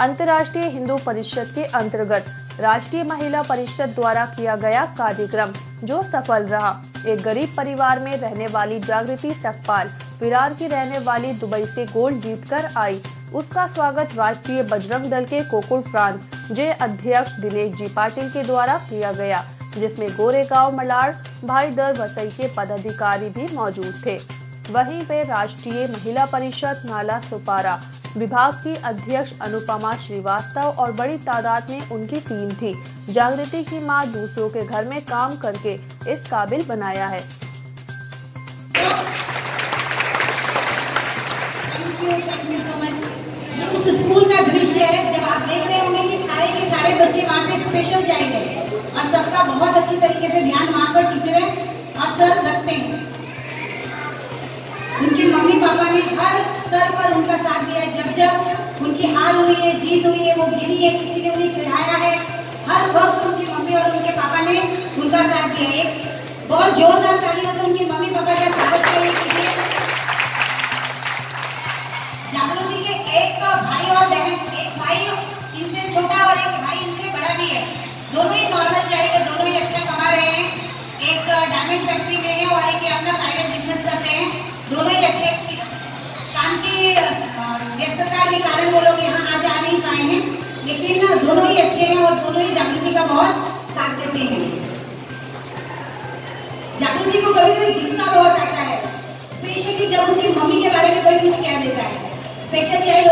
अंतर्राष्ट्रीय हिंदू परिषद के अंतर्गत राष्ट्रीय महिला परिषद द्वारा किया गया कार्यक्रम, जो सफल रहा। एक गरीब परिवार में रहने वाली जागृति सकपाल विरार की रहने वाली दुबई से गोल्ड जीतकर आई। उसका स्वागत राष्ट्रीय बजरंग दल के कोकुल प्रांत जे अध्यक्ष दिनेश जी पाटिल के द्वारा किया गया, जिसमें गोरेगांव मलाड़, भाई दल वसई के पदाधिकारी भी मौजूद थे। वहीं पे राष्ट्रीय महिला परिषद नाला सुपारा विभाग की अध्यक्ष अनुपमा श्रीवास्तव और बड़ी तादाद में उनकी टीम थी। जागृति की माँ दूसरों के घर में काम करके इस काबिल बनाया है। स्कूल का दृश्य है, जब आप देख रहे होंगे कि सारे के सारे बच्चे वहाँ पे स्पेशल है। और सबका बहुत अच्छी तरीके से ध्यान वहाँ पर टीचर और सर रखते हैं। उनकी मम्मी पापा ने हर स्तर पर उनका साथ दिया है। जब जब उनकी हार हुई है, जीत हुई है, वो गिरी है, किसी ने उन्हें चढ़ाया है, हर वक्त उनकी मम्मी और उनके पापा ने उनका साथ दिया है। बहुत जोरदार तालियों से उनकी मम्मी पापा का स्वागत करने के लिए जागृति के एक भाई और बहन, एक भाई इनसे छोटा और एक भाई इनसे बड़ा भी है। दोनों ही नॉर्मल चाहिए दोनों ही अच्छा कमा रहे हैं। एक डायमंड फैक्ट्री में है और एक अपना प्राइवेट बिज़नेस करते हैं। दोनों ही अच्छे काम व्यस्तता के कारण वो लोग यहाँ आज आ नहीं पाए हैं, लेकिन दोनों ही अच्छे हैं और दोनों ही जागृति का बहुत साथ देते हैं। जागृति को कभी कभी गुस्सा बहुत आता है। स्पेशली जब उसकी मम्मी के बारे में कोई कुछ कह देता है। Special child